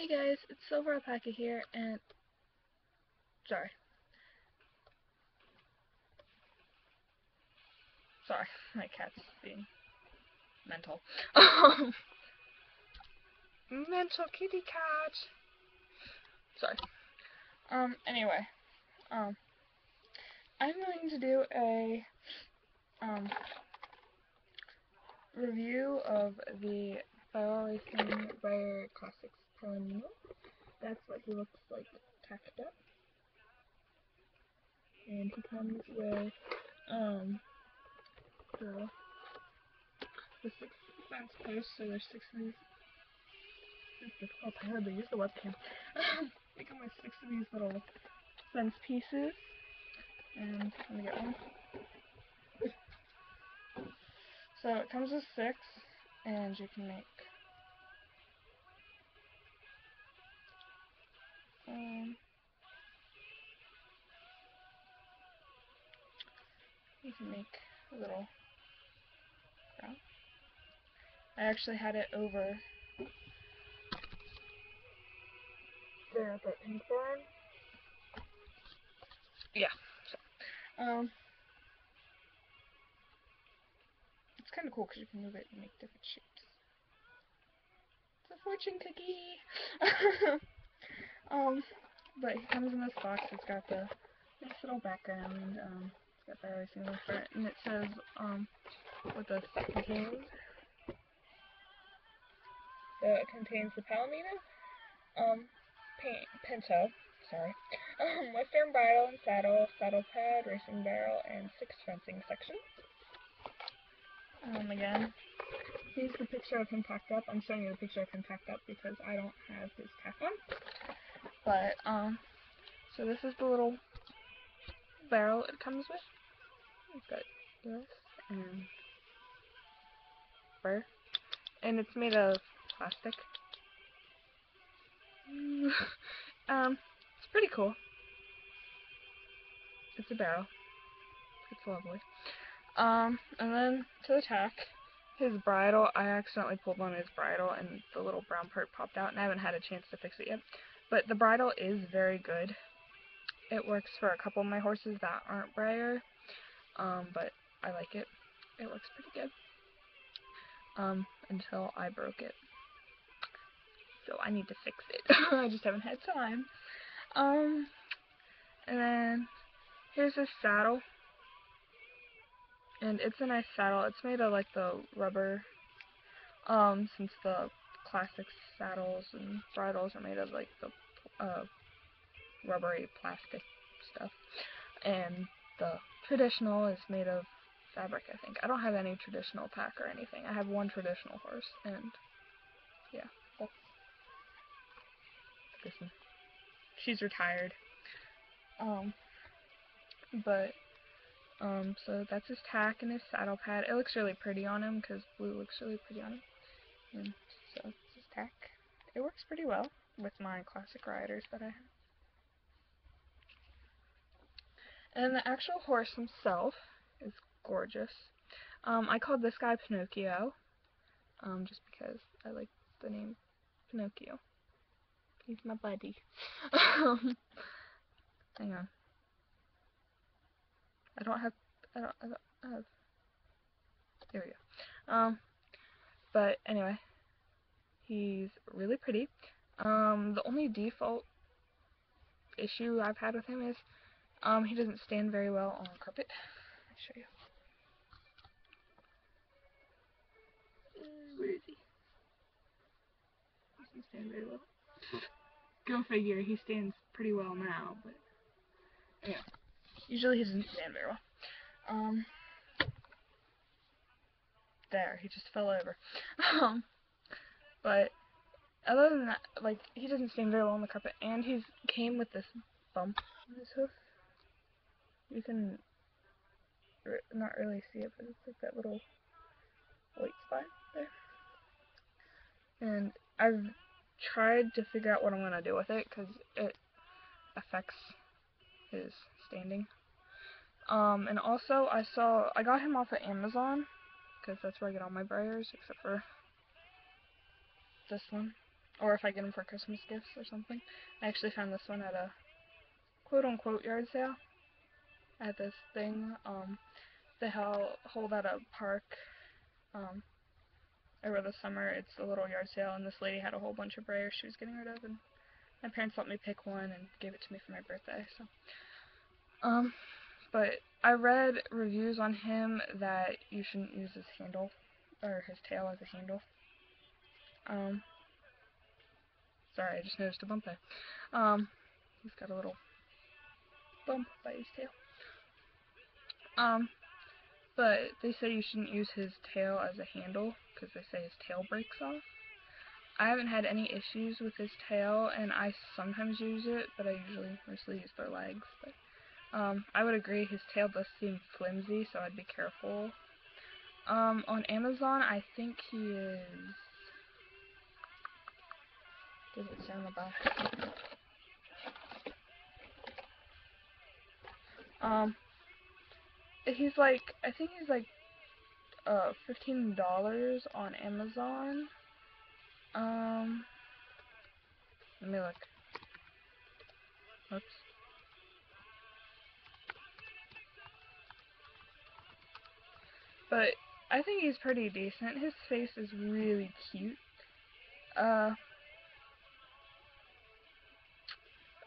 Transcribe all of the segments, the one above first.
Hey guys, it's Silver Alpaca here, and sorry, sorry, my cat's being mental. mental kitty cat. Sorry. Um. Anyway, um, I'm going to do a um review of the Fire Racing Rare Classics Palomino. That's what he looks like tacked up. And he comes with um the the six fence posts, so there's six of these. Difficult to hardly use the webcam. they come with six of these little fence pieces. And let me get one. So it comes with six, and you can make make a little. I actually had it over there at that pink barn. Yeah. So, um, it's kind of cool because you can move it and make different shapes. It's a fortune cookie! um, but he comes in this box. It's got the nice little background. Um, racing on the front, and it says um what this contains. So it contains the Palomino, um, paint, Pinto, sorry, um, Western bridle and saddle, saddle pad, racing barrel, and six fencing sections. Um, again, here's the picture of him packed up. I'm showing you the picture of him packed up because I don't have his tack on. But, um, so this is the little barrel it comes with. It's got this and fur. And it's made of plastic. um, it's pretty cool. It's a barrel. It's lovely. Um, and then to the tack, his bridle, I accidentally pulled on his bridle and the little brown part popped out and I haven't had a chance to fix it yet. But the bridle is very good. It works for a couple of my horses that aren't Breyer, um, but I like it. It looks pretty good. Um, until I broke it. So I need to fix it. I just haven't had time. Um, and then here's his saddle. And it's a nice saddle. It's made of like the rubber, um, since the classic saddles and bridles are made of like the uh, rubbery plastic stuff. And the traditional is made of fabric, I think. I don't have any traditional pack or anything. I have one traditional horse, and yeah, that's this one. She's retired. Um, but, um, so that's his tack and his saddle pad. It looks really pretty on him, because blue looks really pretty on him. And so, it's his tack. It works pretty well with my classic riders that I have. And the actual horse himself is gorgeous. Um, I called this guy Pinocchio, um, just because I like the name Pinocchio. He's my buddy. hang on. I don't have, I don't, I don't have, there we go. Um, but anyway, he's really pretty. Um, the only default issue I've had with him is um, he doesn't stand very well on carpet. Let me show you. Where is he? Doesn't stand very well. Go figure, he stands pretty well now, but yeah. Usually he doesn't stand very well. Um, there, he just fell over. um, but other than that, like, he doesn't stand very well on the carpet, and he's came with this bump on his hoof. You can not really see it, but it's like that little white spot there. And I've tried to figure out what I'm going to do with it, because it affects his standing. Um, and also, I saw, I got him off of Amazon, because that's where I get all my Breyers, except for this one. or if I get them for Christmas gifts or something. I actually found this one at a quote-unquote yard sale. At this thing, um, they hold at a park, um, over the summer. It's a little yard sale, and this lady had a whole bunch of Breyers she was getting rid of, and my parents let me pick one and gave it to me for my birthday, so. Um, but I read reviews on him that you shouldn't use his handle, or his tail as a handle. Um, sorry, I just noticed a bump there. Um, he's got a little bump by his tail. Um, but they say you shouldn't use his tail as a handle, because they say his tail breaks off. I haven't had any issues with his tail, and I sometimes use it, but I usually mostly use their legs. But um, I would agree his tail does seem flimsy, so I'd be careful. Um, on Amazon, I think he is... Does it the back? Um, he's like, I think he's like, uh, $15 on Amazon. Um, let me look. Oops. But I think he's pretty decent. His face is really cute. Uh,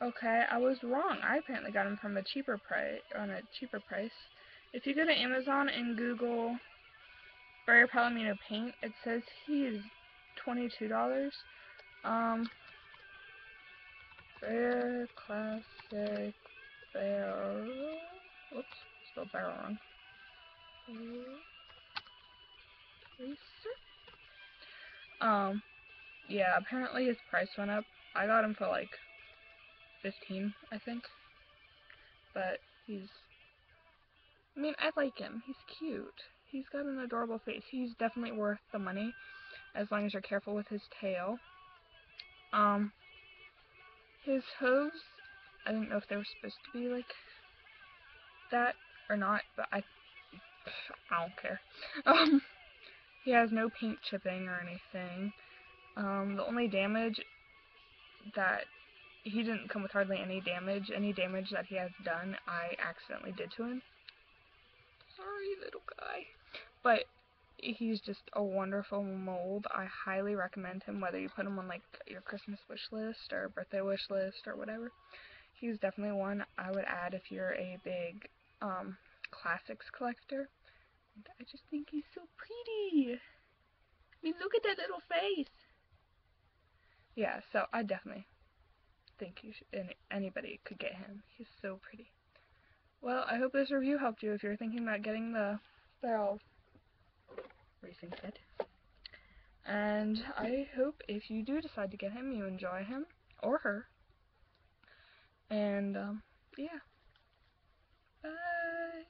okay, I was wrong. I apparently got him from a cheaper price, on a cheaper price. If you go to Amazon and Google Breyer Palomino paint, it says he's $22. Um, Breyer Classic Barrel. Whoops, spelled barrel wrong. Um, yeah, apparently his price went up. I got him for like 15, I think. But he's, I mean, I like him. He's cute. He's got an adorable face. He's definitely worth the money as long as you're careful with his tail. Um, his hooves, I didn't know if they were supposed to be like that or not, but I, I don't care. Um, he has no paint chipping or anything. Um, the only damage that he didn't come with hardly any damage. Any damage that he has done, I accidentally did to him. Sorry, little guy. But he's just a wonderful mold. I highly recommend him, whether you put him on like your Christmas wish list or birthday wish list or whatever. He's definitely one I would add if you're a big um, classics collector. And I just think he's so pretty. I mean, look at that little face. Yeah, so I definitely think you should, anybody could get him. He's so pretty. Well, I hope this review helped you if you're thinking about getting the barrel racing kit. And I hope if you do decide to get him, you enjoy him or her. And, um, yeah. Bye.